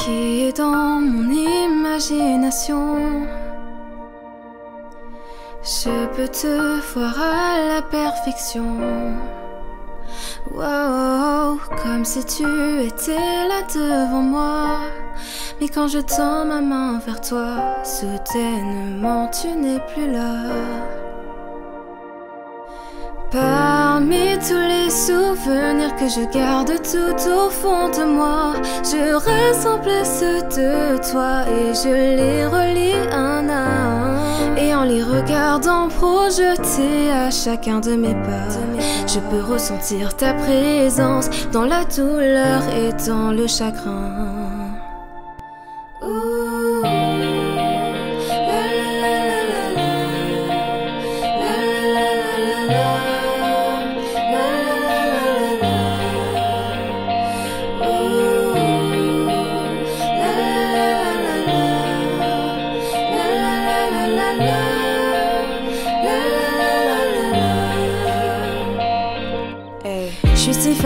qui dans mon imagination. Je peux te voir à la perfection. Wow, comme si tu étais là devant moi. Mais quand je tends ma main vers toi, soudainement tu n'es plus là. Parmi tous les souvenirs que je garde tout au fond de moi, je rassemble ceux de toi et je les relis un à un. Et en les regardant projetés à chacun de mes pas, je peux ressentir ta présence dans la douleur et dans le chagrin.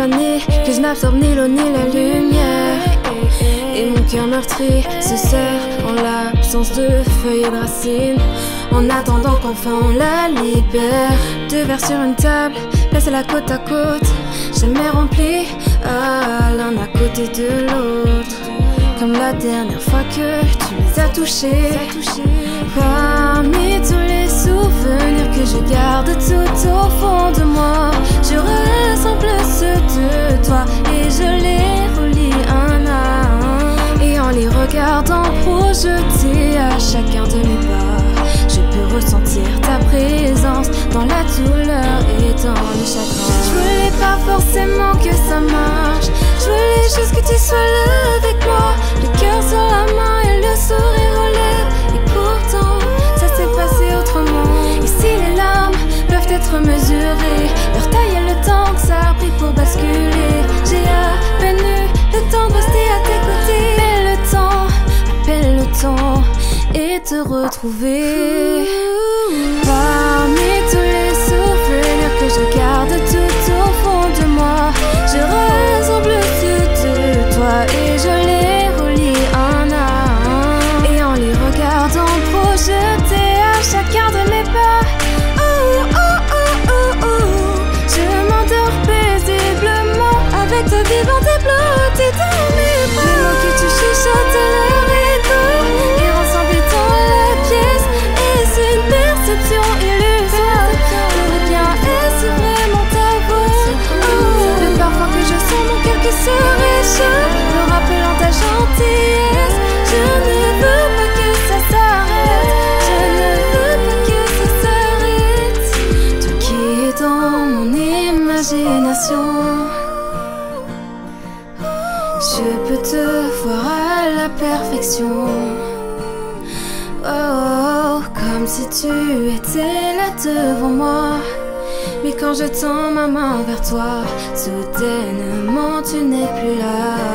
Que je n'absorbe ni l'eau ni la lumière. Et mon cœur meurtri se serre en l'absence de feuilles et de racines. En attendant qu'enfin on la libère. Deux verres sur une table, placés la côte à côte. Jamais remplis, ah, l'un à côté de l'autre. Comme la dernière fois que tu les as touchés. Parmi tous les souvenirs que je garde tout au fond de moi, je chacun de mes pas, je peux ressentir ta présence dans la douleur et dans le chagrin. Je voulais pas forcément que ça marche, je voulais juste que tu sois là te retrouver. Je peux te voir à la perfection. Oh, oh, comme si tu étais là devant moi. Mais quand je tends ma main vers toi, soudainement tu n'es plus là.